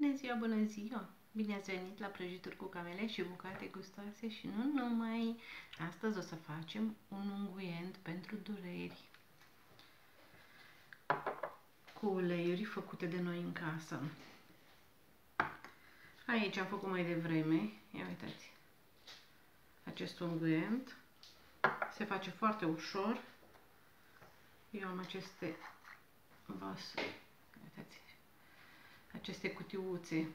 Bună ziua, bună ziua! Bine ați venit la prăjituri cu camele și bucate gustoase și nu numai. Astăzi o să facem un unguent pentru dureri cu uleiuri făcute de noi în casă. Aici am făcut mai devreme, ia uitați, acest unguent se face foarte ușor. Eu am aceste vasuri, uitați, aceste cutiuțe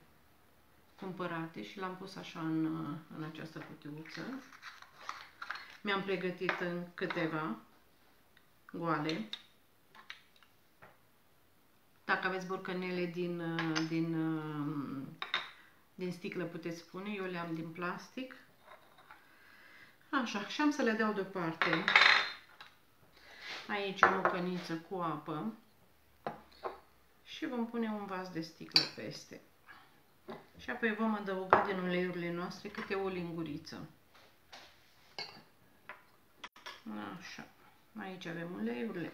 cumpărate și l-am pus așa în, în această cutiuță. Mi-am pregătit în câteva goale. Dacă aveți borcanele din, din, din sticlă, puteți spune. Eu le am din plastic. Așa, și am să le dau deoparte. Aici am o căniță cu apă și vom pune un vas de sticlă peste. Și apoi vom adăuga din uleiurile noastre câte o linguriță. Așa. Aici avem uleiurile.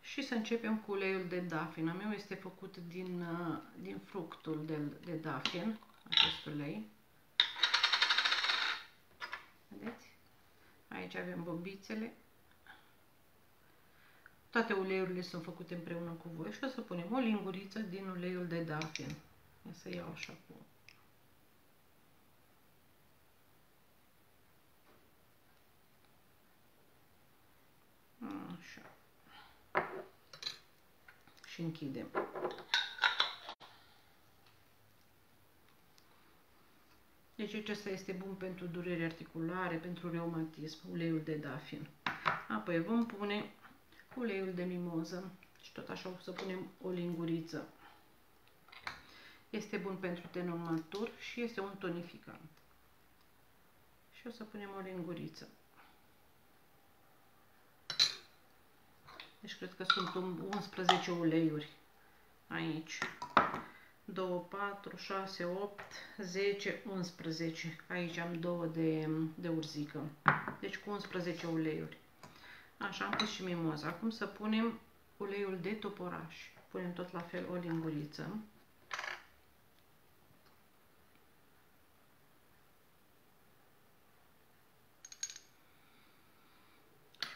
Și să începem cu uleiul de dafin. A meu este făcut din, uh, din fructul de, de dafin, acest ulei. Vedeți? Aici avem bobițele. Toate uleiurile sunt făcute împreună cu voi și o să punem o linguriță din uleiul de dafin. Ia să iau așa cu... Așa. Și închidem. Deci acesta este bun pentru durere articulare, pentru reumatism, uleiul de dafin. Apoi vom pune uleiul de mimoză și tot așa o să punem o linguriță. Este bun pentru tenul matur și este un tonificant. Și o să punem o linguriță. Deci cred că sunt 11 uleiuri aici. 2, 4, 6, 8, 10, 11. Aici am două de, de urzică. Deci cu 11 uleiuri. Așa, am pus și mimoza. Acum să punem uleiul de toporaș. Punem tot la fel o linguriță.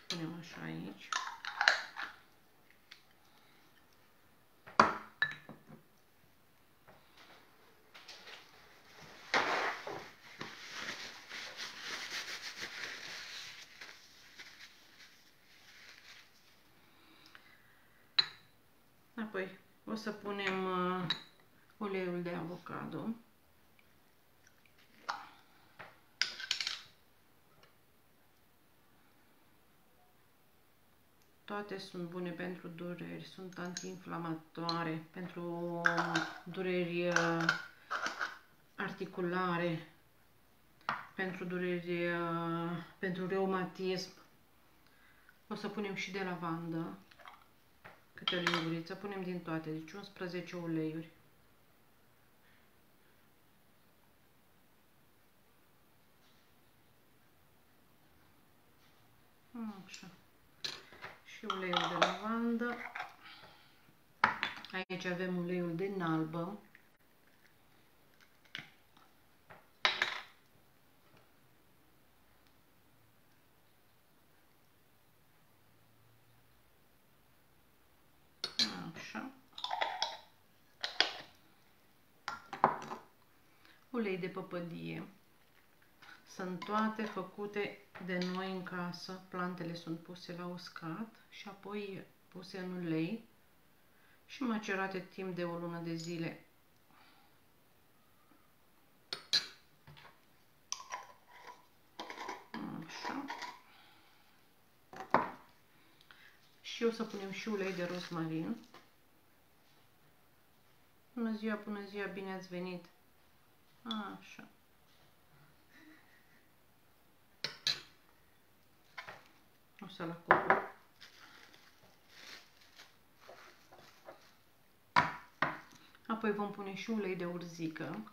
Punem așa aici. Apoi o să punem uh, uleiul de avocado. Toate sunt bune pentru dureri, sunt antiinflamatoare, pentru dureri uh, articulare, pentru dureri, uh, pentru reumatism. O să punem și de lavandă câte o linguriță, punem din toate, deci 11 uleiuri. Așa. Și uleiul de lavandă. Aici avem uleiul de nalbă. Ulei de păpădie. Sunt toate făcute de noi în casă. Plantele sunt puse la uscat și apoi puse în ulei și macerate timp de o lună de zile. Așa. Și o să punem și ulei de rosmarin. Bună ziua, bună ziua, bine ați venit! Așa. O să-l acopăr. Apoi vom pune și ulei de urzică.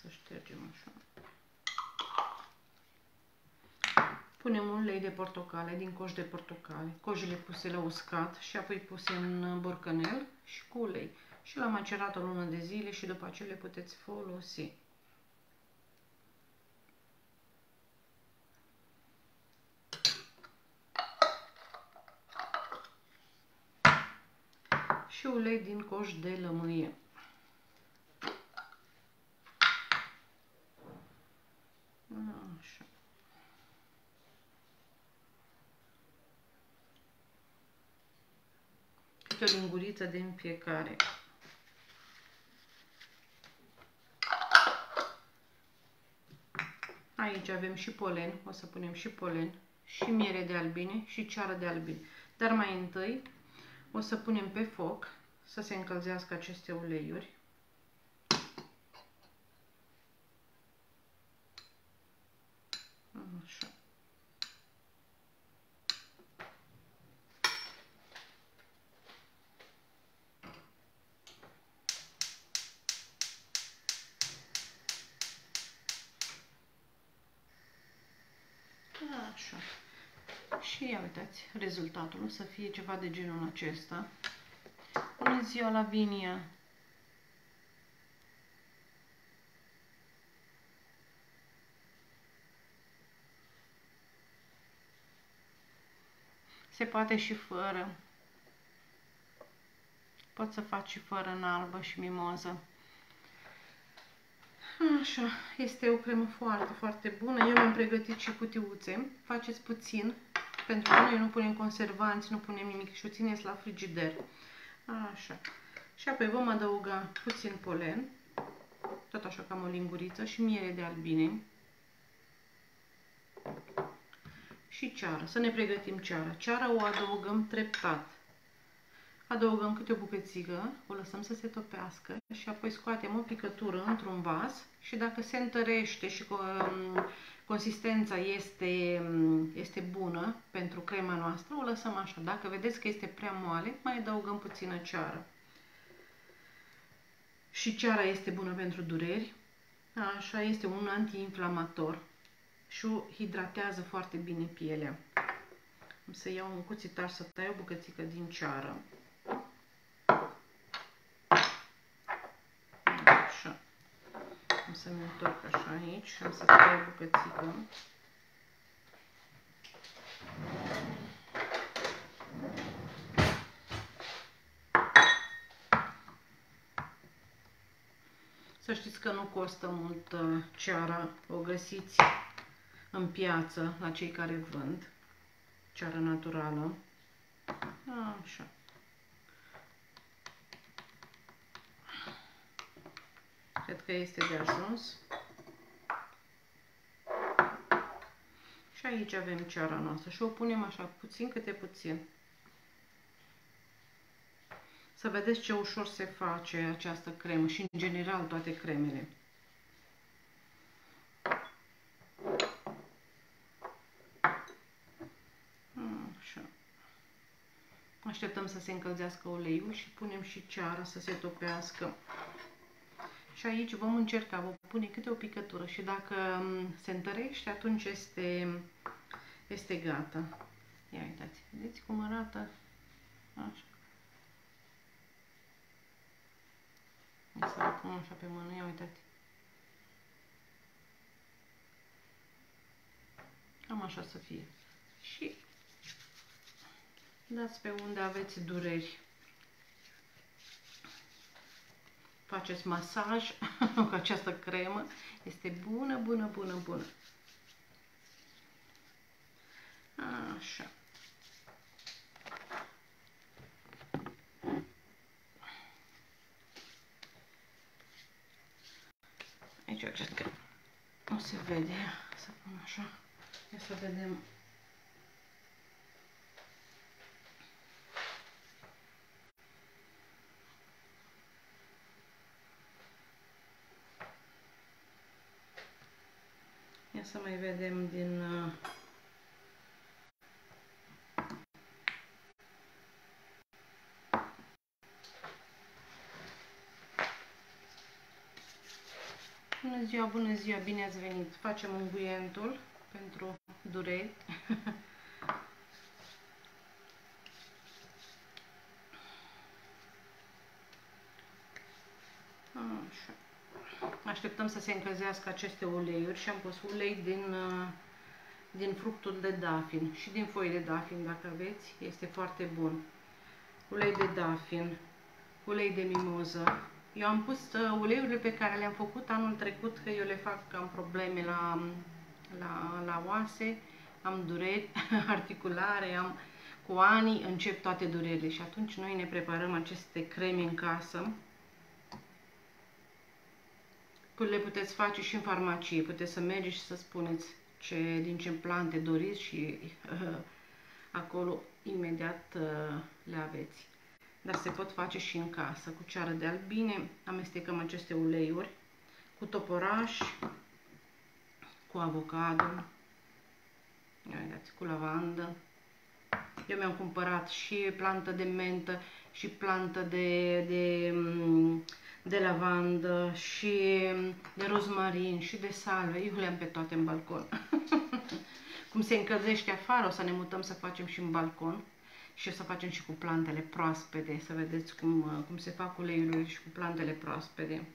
să ștergem așa. Punem un ulei de portocale, din coș de portocale, cojile puse la uscat și apoi puse în borcanel și cu ulei. Și l-am macerat o lună de zile și după aceea le puteți folosi. Și ulei din coș de lămâie. Așa. Câte o linguriță din fiecare. Aici avem și polen, o să punem și polen, și miere de albine și ceară de albine. Dar mai întâi o să punem pe foc să se încălzească aceste uleiuri. Așa. Așa. Și ia uitați, rezultatul o să fie ceva de genul acesta. Bună ziua, Lavinia! Se poate și fără. Pot să fac și fără în albă și mimoză. Așa, este o cremă foarte, foarte bună. Eu mi-am pregătit și cutiuțe. Faceți puțin, pentru că noi nu punem conservanți, nu punem nimic și o țineți la frigider. Așa. Și apoi vom adăuga puțin polen, tot așa cam o linguriță și miere de albine. Și ceară. Să ne pregătim ceara. Ceara o adăugăm treptat adăugăm câte o bucățică, o lăsăm să se topească și apoi scoatem o picătură într-un vas și dacă se întărește și um, consistența este, um, este bună pentru crema noastră, o lăsăm așa. Dacă vedeți că este prea moale, mai adăugăm puțină ceară. Și ceara este bună pentru dureri, așa este un antiinflamator și o hidratează foarte bine pielea. Am să iau un cuțitar să tai o bucățică din ceară. Să-mi întorc așa aici și am să tai bucățică. Să știți că nu costă mult uh, ceara, o găsiți în piață la cei care vând, ceară naturală. Așa. Cred că este de ajuns. Și aici avem ceara noastră și o punem așa puțin câte puțin. Să vedeți ce ușor se face această cremă și în general toate cremele. Așa. Așteptăm să se încălzească uleiul și punem și ceara să se topească. Și aici vom încerca, vom pune câte o picătură și dacă mm, se întărește, atunci este, este gata. Ia uitați, vedeți cum arată? Așa. O să o pun așa pe mână, ia uitați. Cam așa să fie. Și dați pe unde aveți dureri. Faceți masaj cu această cremă. Este bună, bună, bună, bună. Așa. Aici cred că o se vede. Să pun așa. Ia să vedem să mai vedem din... Uh, Bună ziua, bună ziua, bine ați venit. Facem unguientul pentru dureri. Așa. Așteptăm să se încălzească aceste uleiuri și am pus ulei din, uh, din fructul de dafin și din foi de dafin, dacă aveți, este foarte bun. Ulei de dafin, ulei de mimoză. Eu am pus uh, uleiurile pe care le-am făcut anul trecut, că eu le fac, am probleme la, la, la oase, am dureri articulare, am, cu ani încep toate durerile și atunci noi ne preparăm aceste creme în casă le puteți face și în farmacie. Puteți să mergeți și să spuneți ce, din ce plante doriți și uh, acolo imediat uh, le aveți. Dar se pot face și în casă. Cu ceară de albine amestecăm aceste uleiuri cu toporaș, cu avocado, uitați, cu lavandă. Eu mi-am cumpărat și plantă de mentă și plantă de, de um, de lavandă și de rozmarin și de salve. Eu le-am pe toate în balcon. Cum se încălzește afară, o să ne mutăm să facem și în balcon. Și o să facem și cu plantele proaspete, să vedeți cum, cum se fac uleiul și cu plantele proaspete.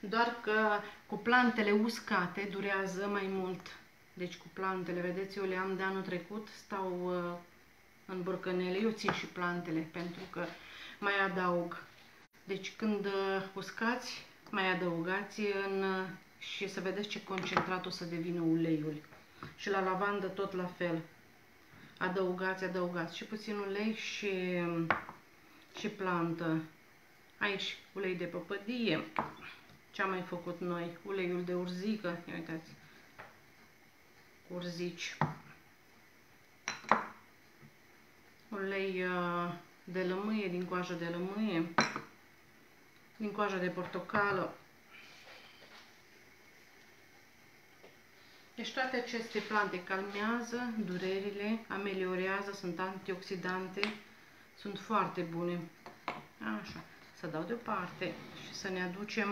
Doar că cu plantele uscate durează mai mult. Deci cu plantele, vedeți, eu le am de anul trecut, stau uh, în borcanele. Eu țin și plantele pentru că mai adaug. Deci când uh, uscați, mai adăugați în, uh, și să vedeți ce concentrat o să devină uleiul. Și la lavandă tot la fel. Adăugați, adăugați și puțin ulei și, și plantă. Aici ulei de păpădie. Ce am mai făcut noi? Uleiul de urzică. Ia uitați. Urzici ulei uh, de lămâie, din coajă de lămâie, din coajă de portocală. Deci toate aceste plante calmează durerile, ameliorează, sunt antioxidante, sunt foarte bune. Așa, să dau deoparte și să ne aducem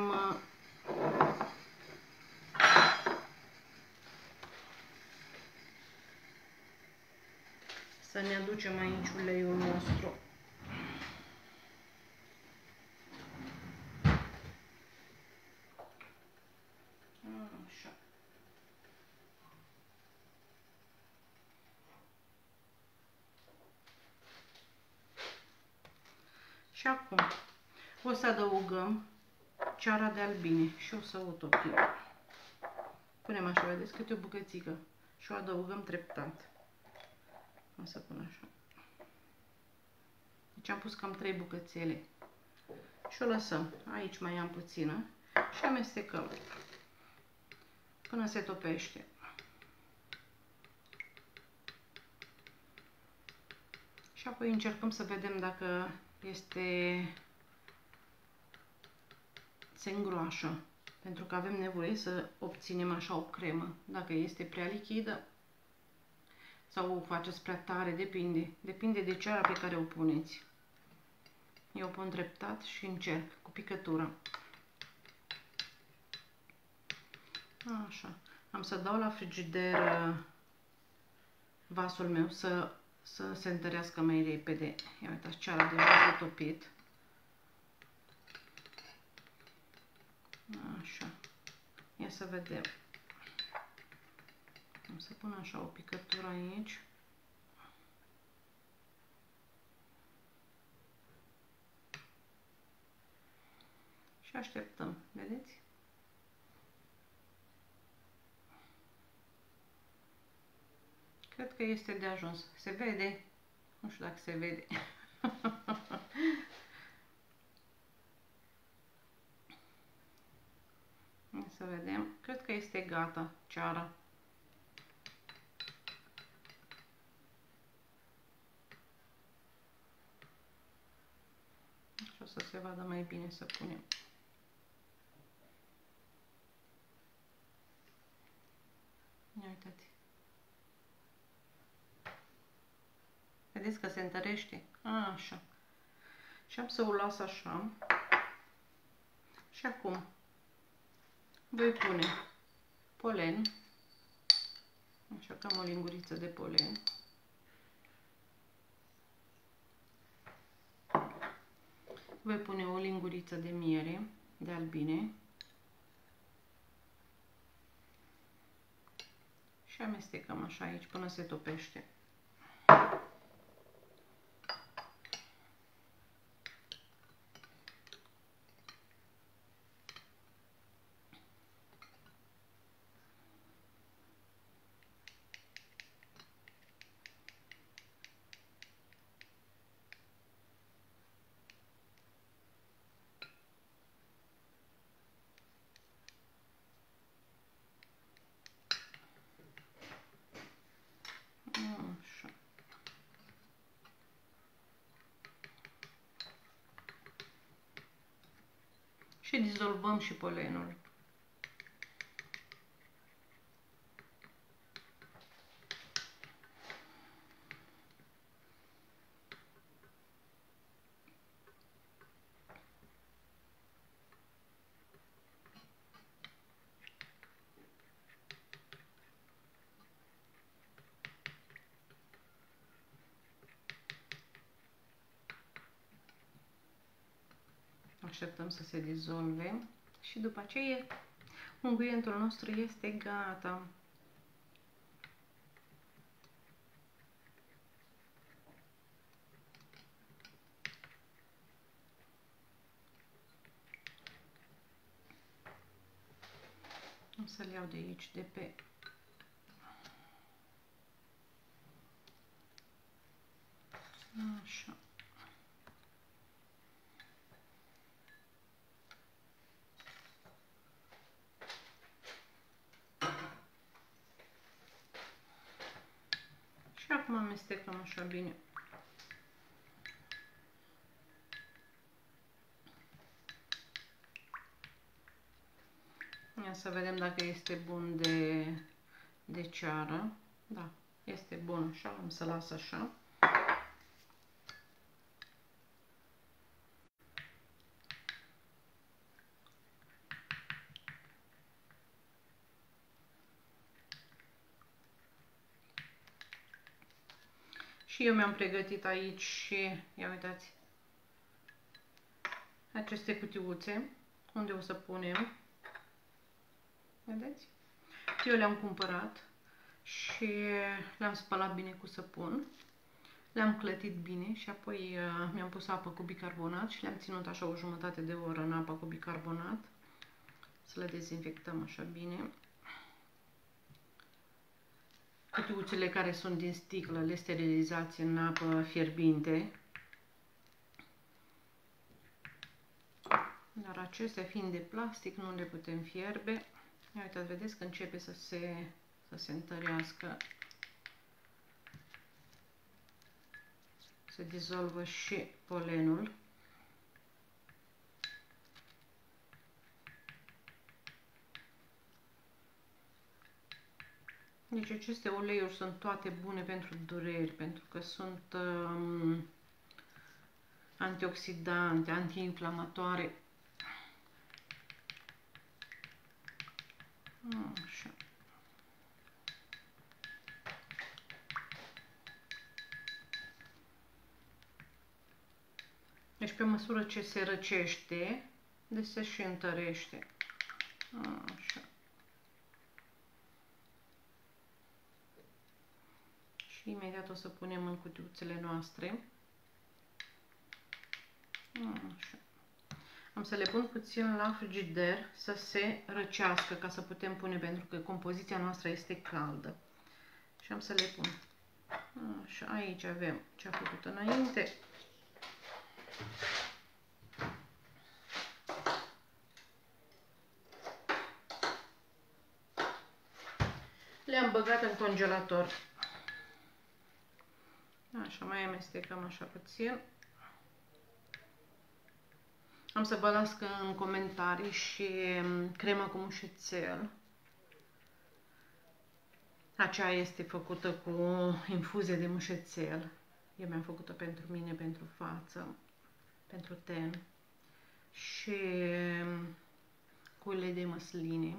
să ne aducem aici uleiul nostru. Așa. Și acum o să adăugăm ceara de albine și o să o topim. Punem așa, vedeți, câte o bucățică și o adăugăm treptat. O să pun așa. Deci am pus cam 3 bucățele. Și o lăsăm. Aici mai am puțină. Și amestecăm. Până se topește. Și apoi încercăm să vedem dacă este se îngroașă. Pentru că avem nevoie să obținem așa o cremă. Dacă este prea lichidă, sau o faceți prea tare, depinde. Depinde de ceara pe care o puneți. Eu o pun treptat și încerc cu picătura. Așa. Am să dau la frigider uh, vasul meu să, să se întărească mai repede. Ia uitați, ceara de de topit. Așa. Ia să vedem. Am să pun așa o picătură aici. Și așteptăm, vedeți? Cred că este de ajuns. Se vede? Nu știu dacă se vede. să vedem. Cred că este gata ceara. Să se vadă mai bine să punem. Ia uitați. Vedeți că se întărește? A, așa. Și am să o las așa. Și acum voi pune polen. Așa cam o linguriță de polen. Voi pune o linguriță de miere de albine. Și amestecăm așa aici până se topește. Și dizolvăm și polenul. Așteptăm să se dizolve și după aceea unguientul nostru este gata. O să-l iau de aici, de pe Așa. Și acum amestecăm așa bine. Ia să vedem dacă este bun de, de ceară. Da, este bun așa, am să las așa. Și eu mi-am pregătit aici și, ia uitați, aceste cutiuțe unde o să punem. Vedeți? Eu le-am cumpărat și le-am spălat bine cu săpun. Le-am clătit bine și apoi uh, mi-am pus apă cu bicarbonat și le-am ținut așa o jumătate de oră în apă cu bicarbonat. Să le dezinfectăm așa bine. Cutiuțele care sunt din sticlă le sterilizați în apă fierbinte. Dar acestea fiind de plastic nu le putem fierbe. Ia uitați, vedeți că începe să se, să se întărească. Se dizolvă și polenul. Deci aceste uleiuri sunt toate bune pentru dureri, pentru că sunt um, antioxidante, antiinflamatoare. Așa. Deci pe măsură ce se răcește, de se și întărește. Așa. Și imediat o să punem în cutiuțele noastre. Așa. Am să le pun puțin la frigider să se răcească ca să putem pune pentru că compoziția noastră este caldă. Și am să le pun. Așa, aici avem ce a făcut înainte. Le-am băgat în congelator. Așa, mai amestecăm așa puțin. Am să vă las în comentarii și mm, crema cu mușețel. Aceea este făcută cu infuzie de mușețel. Eu mi-am făcut-o pentru mine, pentru față. pentru ten și cu ulei de măsline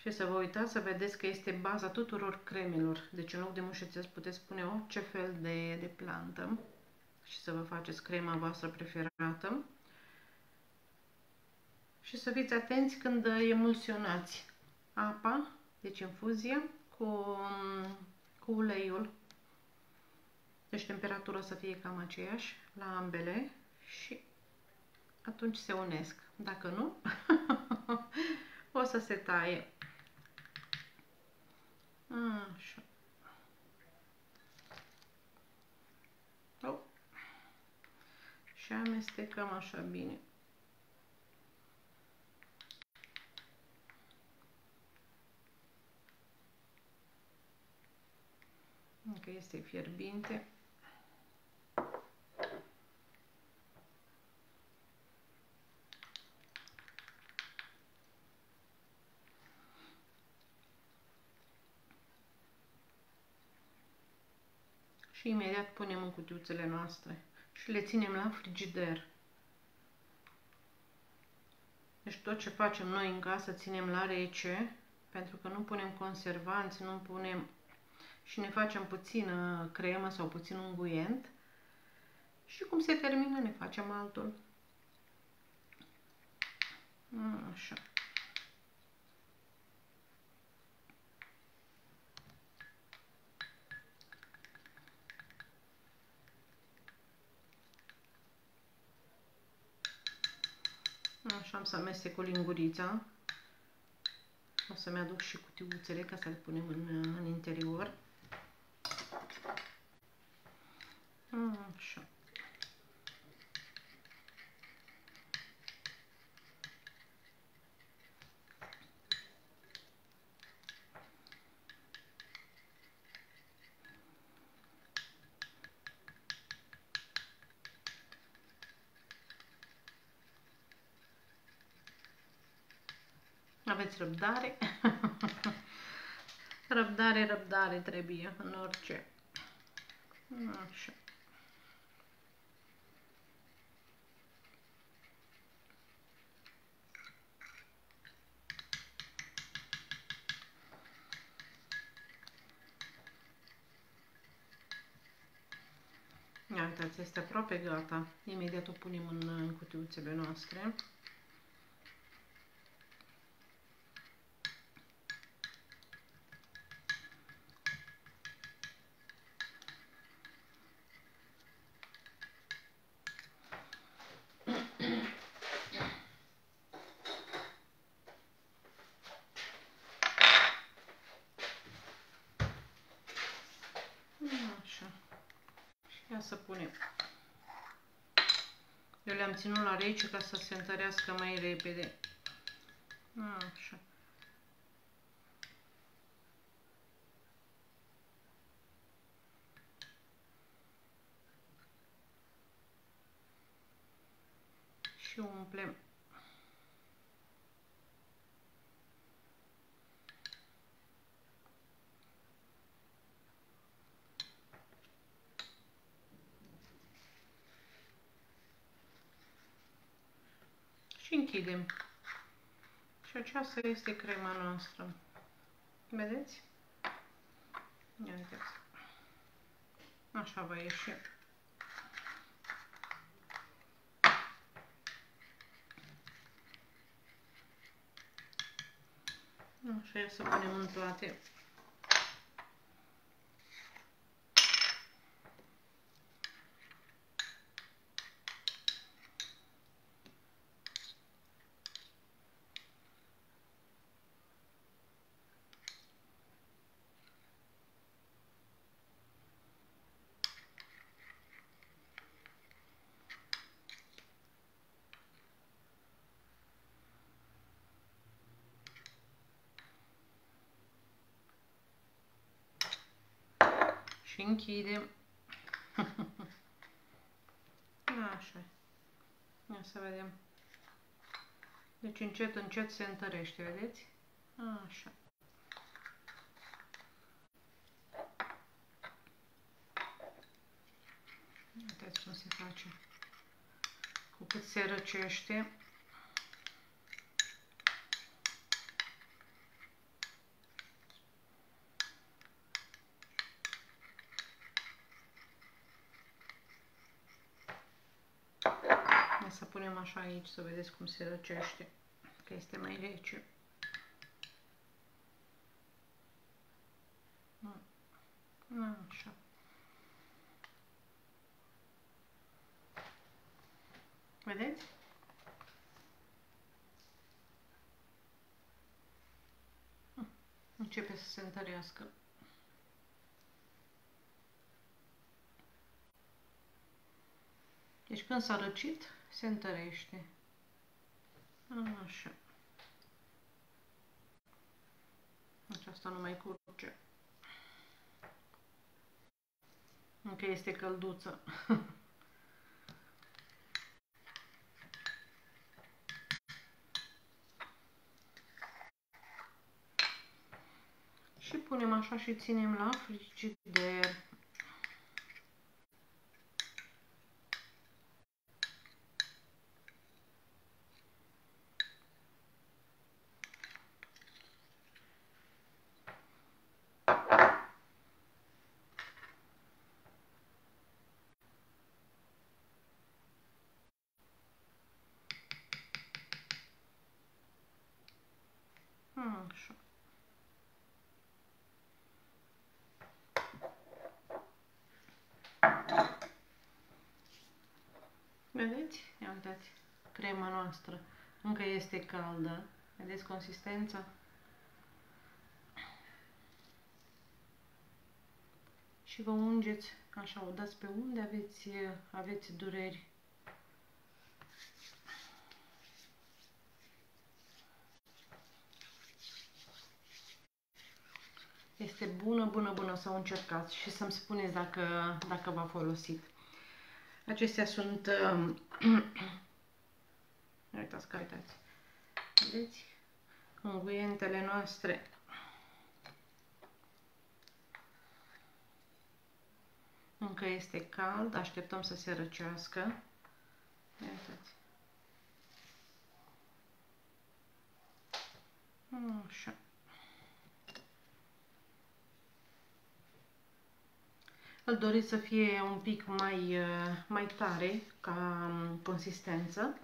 și să vă uitați să vedeți că este baza tuturor cremelor. Deci în loc de mușețel puteți pune orice fel de, de plantă și să vă faceți crema voastră preferată. Și să fiți atenți când emulsionați apa, deci infuzia, cu, cu uleiul. Deci temperatura să fie cam aceeași la ambele și atunci se unesc. Dacă nu, o să se taie. Așa. Oh. Și amestecăm așa bine. Încă este fierbinte. Și imediat punem în cutiuțele noastre și le ținem la frigider. Deci tot ce facem noi în casă ținem la rece, pentru că nu punem conservanți, nu punem și ne facem puțină cremă sau puțin unguent și cum se termină ne facem altul. Așa. Așa am să amestec cu lingurița. O să-mi aduc și cutiuțele ca să le punem în, în interior. Așa. Aveți răbdare. răbdare, răbdare trebuie în orice. Așa. Ia uitați, este aproape gata. Imediat o punem în, în cutiuțele noastre. Ia să punem. Eu le-am ținut la rece ca să se întărească mai repede. Așa. Și umplem și închidem. Și aceasta este crema noastră. Vedeți? Ia uitați. Așa va ieși. Așa, ia să punem în toate. Și închidem. Așa. Ia să vedem. Deci încet, încet se întărește, vedeți? Așa. Uitați cum se face. cu cât se răcește. Să punem așa aici să vedeți cum se răcește, că este mai rece. Așa. Vedeți? Începe să se întărească. Deci când s-a răcit, se întărește. Așa. Aceasta nu mai curge. Încă este călduță. și punem așa și ținem la frigider. Așa. Vedeți? Ia uitați, crema noastră încă este caldă. Vedeți consistența? Și vă ungeți, așa, o dați pe unde aveți, aveți dureri. Este bună, bună, bună să o încercați și să-mi spuneți dacă, dacă v-a folosit. Acestea sunt... Uh, uitați că uitați. Vedeți? Unguientele noastre. Încă este cald, așteptăm să se răcească. Uitați. Așa. Îl doriți să fie un pic mai, uh, mai tare ca um, consistență.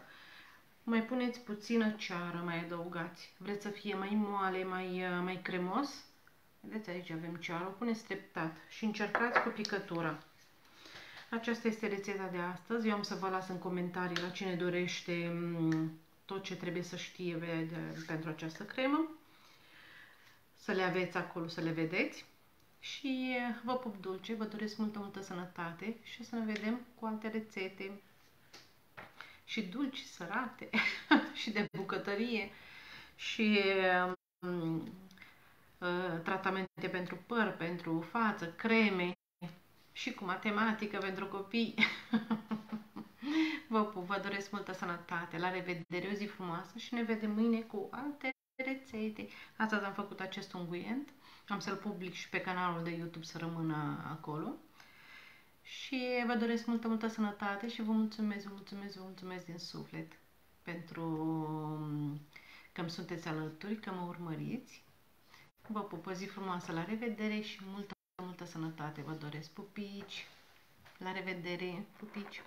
Mai puneți puțină ceară, mai adăugați. Vreți să fie mai moale, mai, uh, mai cremos? Vedeți, aici avem ceară, o puneți treptat și încercați cu picătura. Aceasta este rețeta de astăzi. Eu am să vă las în comentarii la cine dorește um, tot ce trebuie să știe pentru această cremă. Să le aveți acolo, să le vedeți și vă pup dulce, vă doresc multă, multă sănătate și să ne vedem cu alte rețete și dulci sărate și de bucătărie și um, uh, tratamente pentru păr, pentru față, creme și cu matematică pentru copii. vă pup, vă doresc multă sănătate, la revedere, o zi frumoasă și ne vedem mâine cu alte rețete. Astăzi am făcut acest unguient. Am să-l public și pe canalul de YouTube să rămână acolo. Și vă doresc multă, multă sănătate și vă mulțumesc, vă mulțumesc, vă mulțumesc din suflet pentru că îmi sunteți alături, că mă urmăriți. Vă pup o zi frumoasă, la revedere și multă, multă sănătate vă doresc. Pupici! La revedere! Pupici!